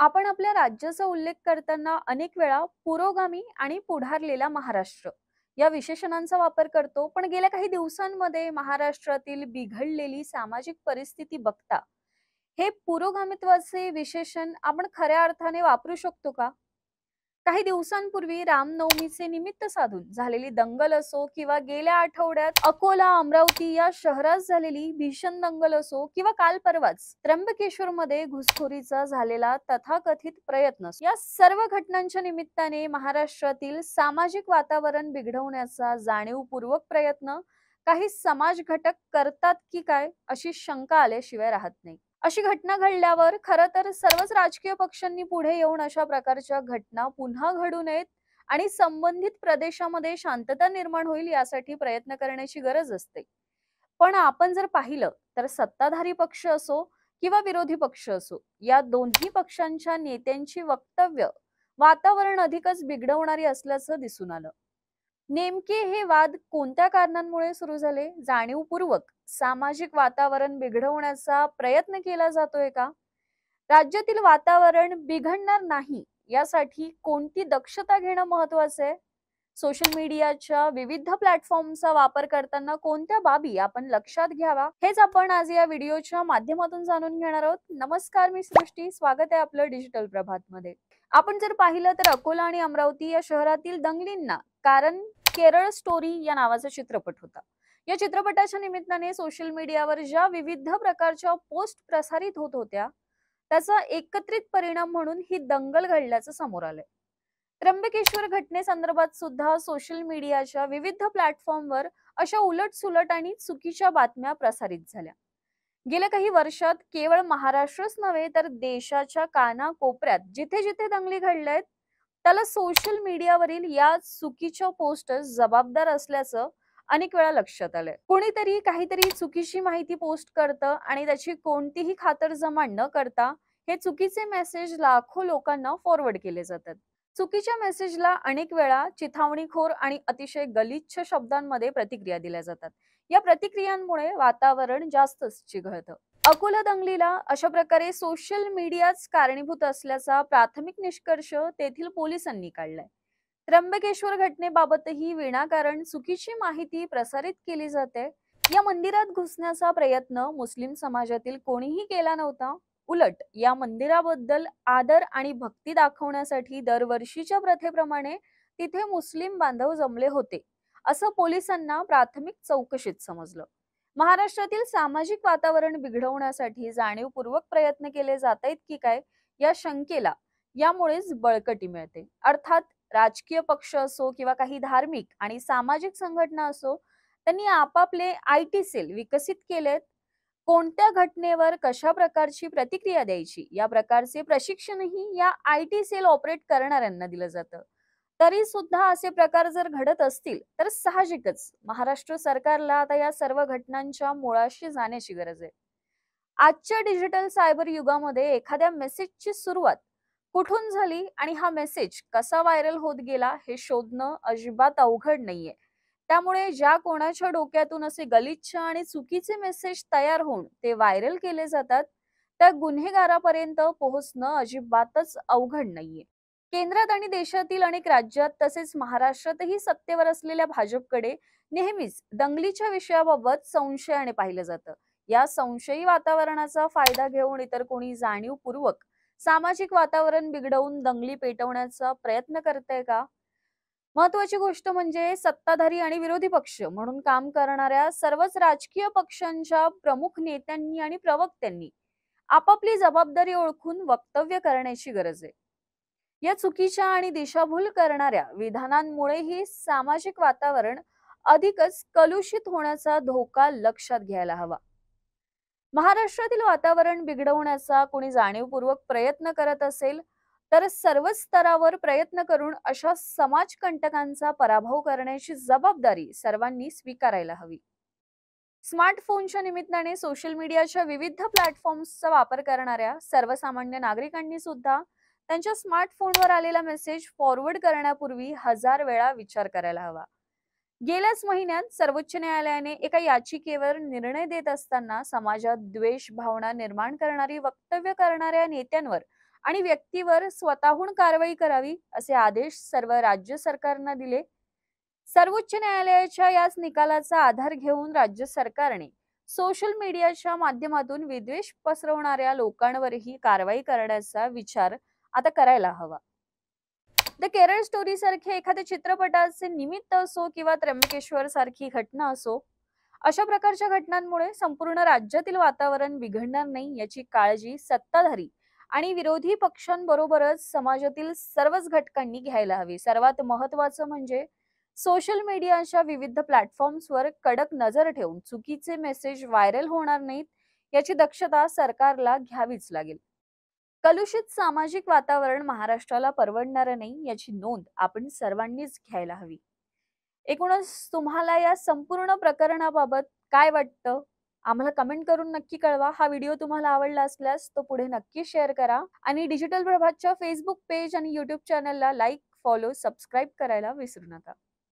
आपण आपल्या राज्याचा उल्लेख करताना अनेक वेळा पुरोगामी आणि पुढारलेला महाराष्ट्र. या विशेषणांचा वापर करतो पण गेल्या काही दिवसांमध्ये महाराष्ट्रातील बिघडलेली सामाजिक परिस्थिती बघता हे पुरोगामित्वाचे विशेषण आपण खऱ्या अर्थाने वापरू शकतो का? काही दिवसांपूर्वी रामनवमीचे निमित्त साधून झालेली दंगल असो किंवा गेल्या आठवड्यात अकोला अमरावती या शहरात झालेली भीषण दंगल असो किंवा काल परवाच त्र्यंबकेश्वर मध्ये घुसखोरीचा झालेला तथाकथित प्रयत्न या सर्व घटनांच्या निमित्ताने महाराष्ट्रातील सामाजिक वातावरण बिघडवण्याचा जाणीवपूर्वक प्रयत्न काही समाज घटक करतात की काय अशी शंका आल्याशिवाय राहत नाही. अशी घटना घडल्यावर खरं तर सर्वच राजकीय पक्षांनी पुढे येऊन अशा प्रकारच्या घटना पुन्हा घडू नयेत आणि संबंधित प्रदेशामध्ये शांतता निर्माण होईल यासाठी प्रयत्न करण्याची गरज असते. पण आपण जर पाहिलं तर सत्ताधारी पक्ष असो किंवा विरोधी पक्ष असो या दोन्ही पक्षांच्या नेत्यांची वक्तव्य वातावरण अधिकच बिघडवणारी असल्याचं दिसून आलं. नेमके हे वाद कोणत्या कारणांमुळे सुरू झाले? जाणीवपूर्वक सामाजिक वातावरण बिघडवण्याचा प्रयत्न केला जातोय का? राज्यातील वातावरण बिघडणार नाही यासाठी कोणती दक्षता घेणं महत्वाचं आहे? सोशल मीडियाच्या विविध प्लॅटफॉर्मचा वापर करताना कोणत्या बाबी आपण लक्षात घ्यावा? हेच आपण आज या व्हिडिओच्या माध्यमातून जाणून घेणार आहोत. नमस्कार मी सृष्टी. स्वागत आहे आपलं डिजिटल प्रभात मध्ये आपण जर पाहिलं तर अकोला आणि अमरावती या शहरातील दंगलींना कारण केरळ स्टोरी या नावाचा चित्रपट होता. या चित्रपटाच्या निमित्ताने सोशल मीडियावर ज्या विविध प्रकारच्या पोस्ट प्रसारित होत होत्या त्याचा एकत्रित परिणाम म्हणून ही दंगल घडल्याचं समोर आलंय. त्र्यंबकेश्वर घटनेसंदर्भात सुद्धा सोशल मीडियाच्या विविध प्लॅटफॉर्मवर अशा उलट सुलट आणि चुकीच्या बातम्या प्रसारित झाल्या. गेल्या काही वर्षात केवळ महाराष्ट्रच नव्हे तर देशाच्या काना कोपऱ्यात जिथे जिथे दंगली घडल्यात त्याला सोशल मीडियावरील या चुकीच्या पोस्ट जबाबदार असल्याचं अनेक वेळा लक्षात आलंय. कोणीतरी काहीतरी चुकीची माहिती पोस्ट करतं आणि त्याची कोणतीही खातरजमा न करता हे चुकीचे मेसेज लाखो लोकांना फॉरवर्ड केले जातात. चुकीच्या मेसेजला अनेक वेळा चिथावणीखोर आणि अतिशय गलिच्छ शब्दांमध्ये प्रतिक्रिया दिल्या जातात. या प्रतिक्रियांमुळे वातावरण जास्तच चिघळतं. अकोला दंगलीला अशा प्रकारे सोशल मीडियाच कारणीभूत असल्याचा प्राथमिक निष्कर्ष तेथील पोलिसांनी काढलाय. त्र्यंबकेश्वर घटनेबाबतही विनाकारण चुकीची माहिती प्रसारित केली जाते. या मंदिरात घुसण्याचा प्रयत्न मुस्लिम समाजातील कोणीही केला नव्हता. उलट या मंदिराबद्दल आदर आणि भक्ती दाखवण्यासाठी दरवर्षीच्या प्रथेप्रमाणे तिथे मुस्लिम बांधव जमले होते असं पोलिसांना प्राथमिक चौकशीत समजलं. महाराष्ट्रातील सामाजिक वातावरण बिघडवण्यासाठी जाणीवपूर्वक प्रयत्न केले जात आहेत की काय? या शंकेला यामुळेच बळकटी मिळते. अर्थात राजकीय पक्ष असो किंवा काही धार्मिक आणि सामाजिक संघटना असो त्यांनी आपापले आय टी सेल विकसित केलेत. कोणत्या घटनेवर कशा प्रकारची प्रतिक्रिया द्यायची? या प्रकारचे प्रशिक्षणही या आय टी सेल ऑपरेट करणाऱ्यांना दिलं जातं. तरी सुद्धा असे प्रकार जर घडत असतील तर साहजिकच. महाराष्ट्र सरकारला आता या सर्व घटनांच्या मुळाशी जाण्याची गरज आहे. आजच्या डिजिटल सायबर युगामध्ये एखाद्या मेसेजची सुरुवात कुठून झाली आणि हा मेसेज कसा व्हायरल होत गेला हे शोधणं अजिबात अवघड नाहीये. त्यामुळे ज्या कोणाच्या डोक्यातून असे गलिच्छ आणि चुकीचे मेसेज तयार होऊन ते व्हायरल केले जातात त्या गुन्हेगारापर्यंत पोहोचणं अजिबातच अवघड नाहीये. केंद्रात आणि देशातील अनेक राज्यात तसेच महाराष्ट्रातही सत्तेवर असलेल्या भाजपकडे नेहमीच दंगलीच्या विषयाबाबत संशयाने पाहिलं जातं. या संशयी वातावरणाचा फायदा घेऊन इतर कोणी जाणीवपूर्वक सामाजिक वातावरण बिघडवून दंगली पेटवण्याचा प्रयत्न करते का? महत्वाची गोष्ट म्हणजे सत्ताधारी आणि विरोधी पक्ष म्हणून काम करणाऱ्या सर्वच राजकीय पक्षांच्या प्रमुख नेत्यांनी आणि प्रवक्त्यांनी आपापली जबाबदारी ओळखून वक्तव्य करण्याची गरज आहे. या चुकीच्या आणि दिशाभूल करणाऱ्या विधानांमुळेही सामाजिक वातावरण अधिकच कलुषित होण्याचा धोका लक्षात घ्यायला हवा. महाराष्ट्रातील वातावरण बिघडवण्याचा कोणी जाणीवपूर्वक प्रयत्न करत असेल तर सर्व स्तरावर प्रयत्न करून अशा समाजकंटकांचा पराभव करण्याची जबाबदारी सर्वांनी स्वीकारायला हवी. स्मार्टफोनच्या निमित्ताने सोशल मीडियाच्या विविध प्लॅटफॉर्म्सचा वापर करणाऱ्या सर्वसामान्य नागरिकांनी सुद्धा त्यांच्या स्मार्टफोनवर आलेला मेसेज फॉरवर्ड करण्यापूर्वी हजार वेळा विचार करायला हवा. गेल्याच महिन्यात सर्वोच्च न्यायालयाने एका याचिकेवर निर्णय देत असताना समाजात द्वेष भावना निर्माण करणारी वक्तव्य करणाऱ्या नेत्यांवर आणि व्यक्तीवर स्वतःहून कारवाई करावी असे आदेश सर्व राज्य सरकारना दिले. सर्वोच्च न्यायालयाच्या याच निकालाचा आधार घेऊन राज्य सरकारने सोशल मीडियाच्या माध्यमातून विद्वेष पसरवणाऱ्या लोकांवरही कारवाई करण्याचा विचार आता करायला हवा. द केरळ स्टोरी सारखे एखाद्या चित्रपटाचे निमित्त असो किंवा त्र्यंबकेश्वर सारखी घटना असो अशा प्रकारच्या घटनांमुळे संपूर्ण राज्यातील वातावरण बिघडणार नाही याची काळजी सत्ताधारी आणि विरोधी पक्षांबरोबरच समाजातील सर्वच घटकांनी घ्यायला हवी. सर्वात महत्वाचं म्हणजे सोशल मीडियाच्या विविध प्लॅटफॉर्म्सवर कडक नजर ठेवून चुकीचे मेसेज व्हायरल होणार नाहीत याची दक्षता सरकारला घ्यावीच लागेल. कलुषित सामाजिक वातावरण महाराष्ट्राला परवडणार नाही याची नोंद आपण सर्वांनीच घ्यायला हवी. एकूणच तुम्हाला या संपूर्ण प्रकरणाबाबत काय वाटतं? आम्हाला कमेंट करून नक्की कळवा. हा व्हिडिओ तुम्हाला आवडला असल्यास तो पुढे नक्की शेअर करा. आणि डिजिटल प्रभातच्या फेसबुक पेज आणि युट्यूब चॅनलला लाईक फॉलो सबस्क्राईब करायला विसरू नका.